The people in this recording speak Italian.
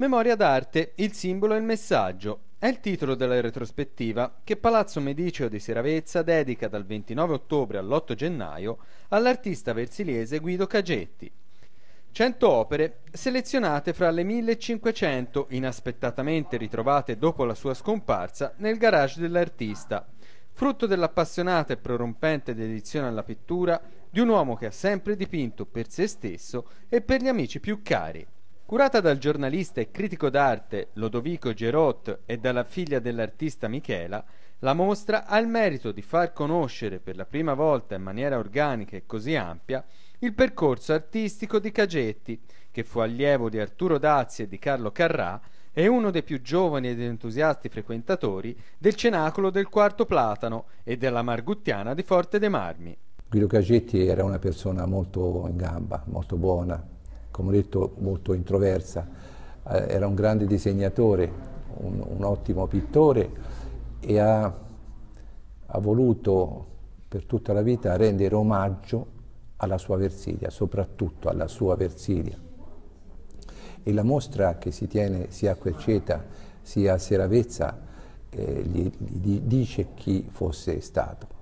Memoria d'arte, il simbolo e il messaggio. È il titolo della retrospettiva che Palazzo Mediceo di Seravezza dedica dal 29 ottobre all'8 gennaio all'artista versiliese Guido Cagetti. Cento opere selezionate fra le 1500 inaspettatamente ritrovate dopo la sua scomparsa nel garage dell'artista, frutto dell'appassionata e prorompente dedizione alla pittura di un uomo che ha sempre dipinto per se stesso e per gli amici più cari. Curata dal giornalista e critico d'arte Lodovico Gerot e dalla figlia dell'artista Michela, la mostra ha il merito di far conoscere per la prima volta in maniera organica e così ampia il percorso artistico di Cagetti, che fu allievo di Arturo Dazzi e di Carlo Carrà e uno dei più giovani ed entusiasti frequentatori del cenacolo del Quarto Platano e della Marguttiana di Forte dei Marmi. Guido Cagetti era una persona molto in gamba, molto buona, come ho detto molto introversa, eh, era un grande disegnatore, un, un ottimo pittore e ha, ha, voluto per tutta la vita rendere omaggio alla sua Versilia, soprattutto alla sua Versilia. E la mostra che si tiene sia a Querceta sia a Seravezza eh, gli, gli dice chi fosse stato.